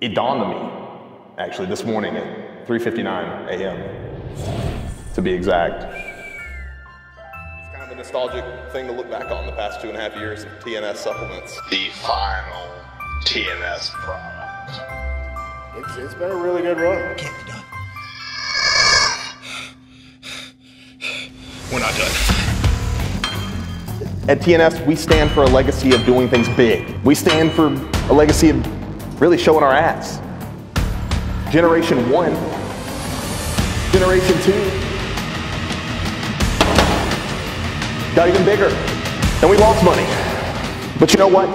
It dawned on me, actually, this morning at 3.59 a.m., to be exact. It's kind of a nostalgic thing to look back on the past two and a half years of TNS supplements. The final TNS product. It's, it's been a really good run. Can't be done. We're not done. At TNS, we stand for a legacy of doing things big. We stand for a legacy of really showing our ass. Generation one, generation two, got even bigger. And we lost money. But you know what?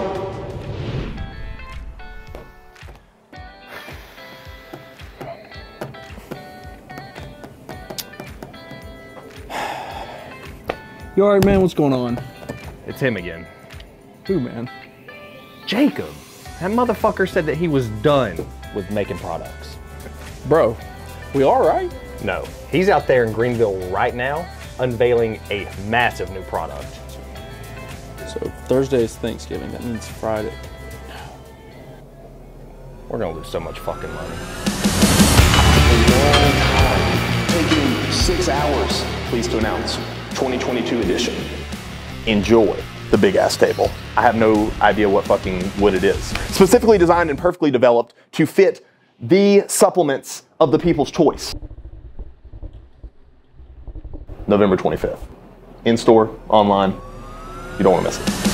You alright, man? What's going on? It's him again. Who, man? Jacob. That motherfucker said that he was done with making products. Bro, we all right? No, he's out there in Greenville right now unveiling a massive new product. So Thursday is Thanksgiving. That means Friday. We're gonna lose so much fucking money. Taking six hours, pleased to announce, 2022 edition. Enjoy the big ass table. I have no idea what fucking wood it is. Specifically designed and perfectly developed to fit the supplements of the people's choice. November 25th. In store, online. You don't want to miss it.